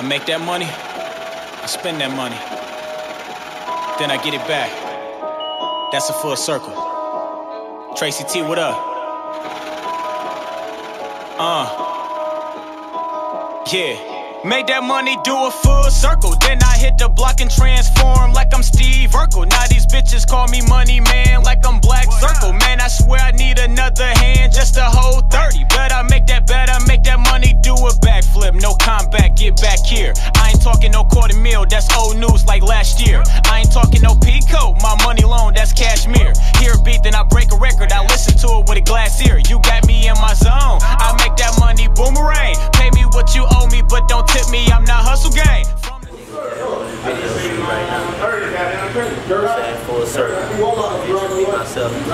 I make that money, I spend that money, then I get it back. That's a full circle. Tracy T, what up? Uh, yeah. Make that money do a full circle. Then I hit the block and transform like I'm Steve Urkel. Now these bitches call me money man like I'm Black Circle. Man, I swear I need another get back here. I ain't talking no quarter mil, that's old news like last year. I ain't talking no Pico, my money loan, that's cashmere. Hear a beat, then I break a record. I listen to it with a glass ear. You got me in my zone. I make that money boomerang. Pay me what you owe me, but don't tip me. I'm not hustle gang. From. Saying full circle. Me myself. You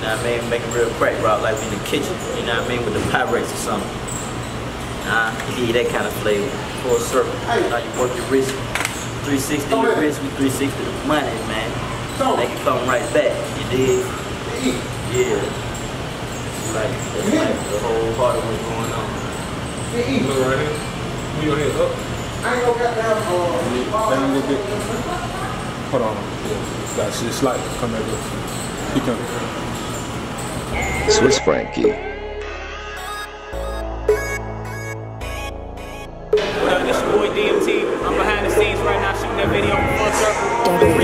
know I mean? Making real crack rock like in the kitchen. You know what I mean? With the Pyrex or something. Nah, you need that kind of flavor. Full circle. How you work your wrist. 360 your wrist, we 360 the money, man. Make it come right back. You dig? Yeah. It's like, that's like the whole heart of what's going on. Look right here. Move your head up. Bend a little bit. Hold on. Yeah. Got shit slight. Come back up. He coming. Swiss Frankie.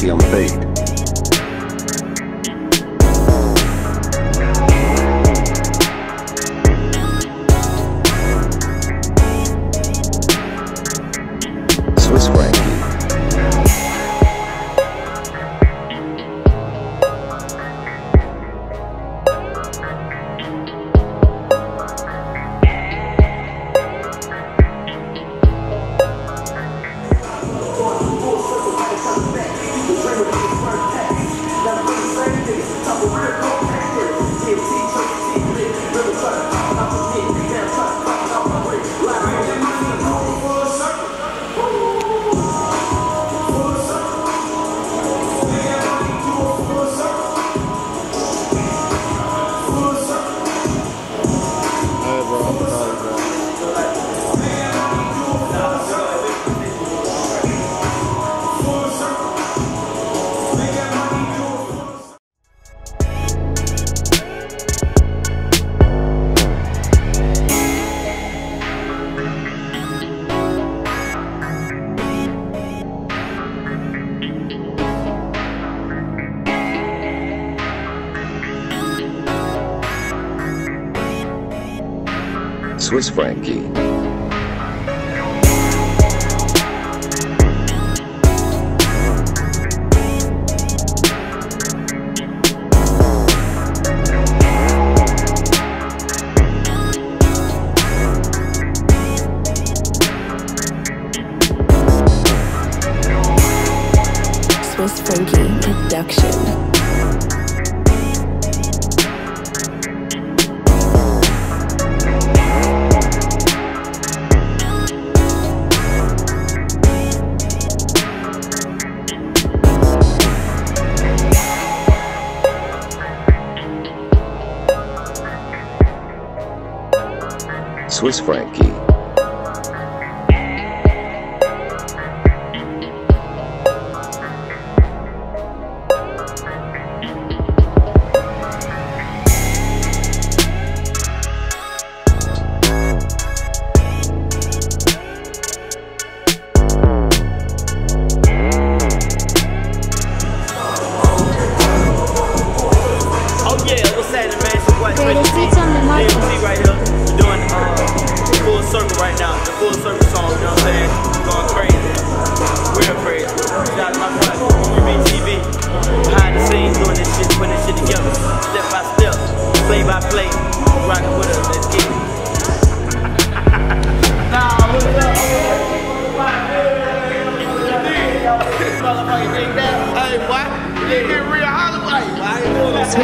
Swiss Frankie Swiss Frankie.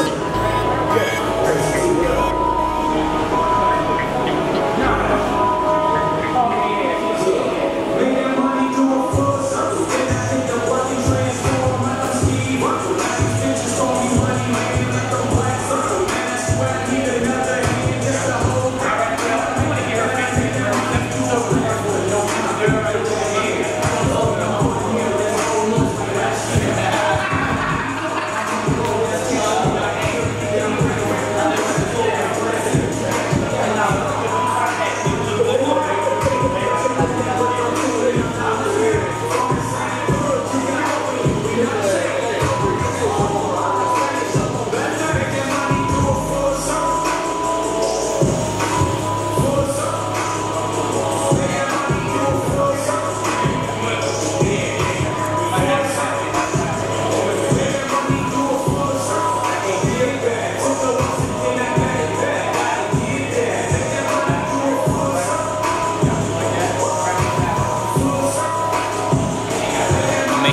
I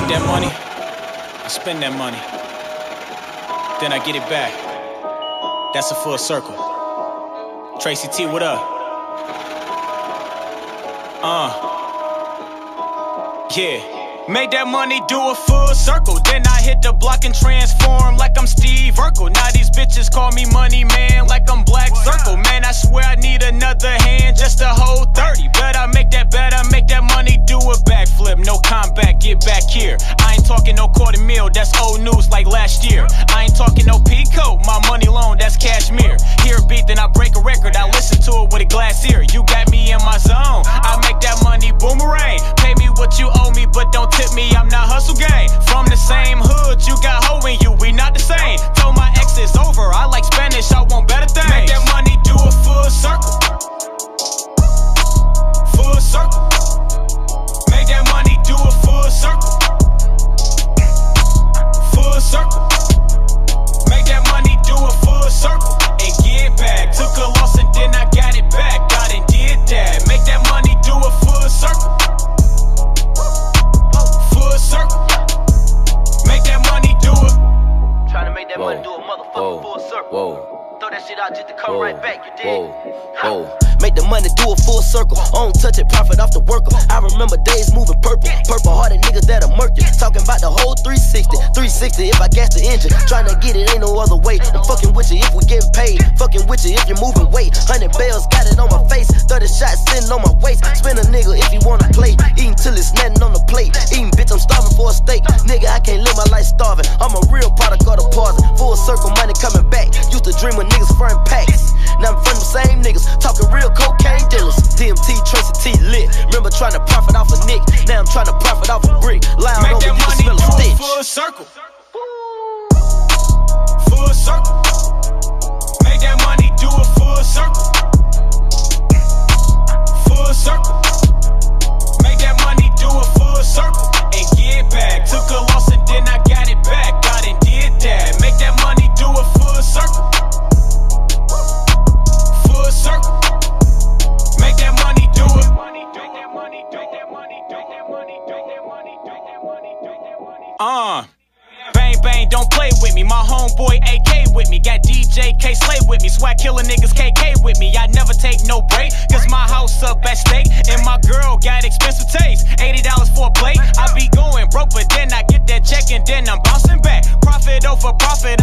make that money, I spend that money, then I get it back. That's a full circle. Tracy T, what up? Uh, yeah. Make that money do a full circle. Then I hit the block and transform like I'm Steve Urkel. Now these bitches call me money man like I'm Black Circle. Man, I swear I need another hand just to hold 30. Bet I make that bet, I make that money do a backflip. No combat, get back here. I ain't talking no quarter meal, that's old news like last year. I ain't talking no Pico, my money loan, that's cashmere. Hear Whoa. full circle. Whoa. Throw that shit out just to come Whoa. right back, you dig? Whoa. Whoa. Make the money do a full circle. I don't touch it, profit off the worker. I remember days moving purple. Purple hearted niggas that are murky. Talking about the whole 360. 360 if I gas the engine. Trying to get it, ain't no other way. I'm fucking with you if we getting paid. Fucking with you if you're moving weight. 100 bells got it on my face. 30 shots sitting on my waist. Spin a nigga if you wanna play. Eating till it's nothing on the plate. Eating bitch, I'm starving for a steak. Nigga, I can't live my life starving. I'm a real product of the pausing. Full circle money coming back. Used to dream of niggas front packs. Now I'm from the same niggas. Talking real cocaine dealers. DMT, Tracy T lit. Remember trying to profit off a nick. Now I'm trying to profit off a brick. Lying Make over that you money smell a stitch. full circle. Uh. Bang bang, don't play with me. My homeboy AK with me. Got DJ Kay Slay with me. Swag killer niggas KK with me. I never take no break, cause my house up at stake. And my girl got expensive taste. $80 for a plate. I be going broke, but then I get that check and then I'm bouncing back. Profit over profit,